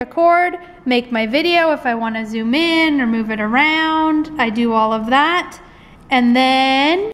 record, make my video if I want to zoom in or move it around. I do all of that. And then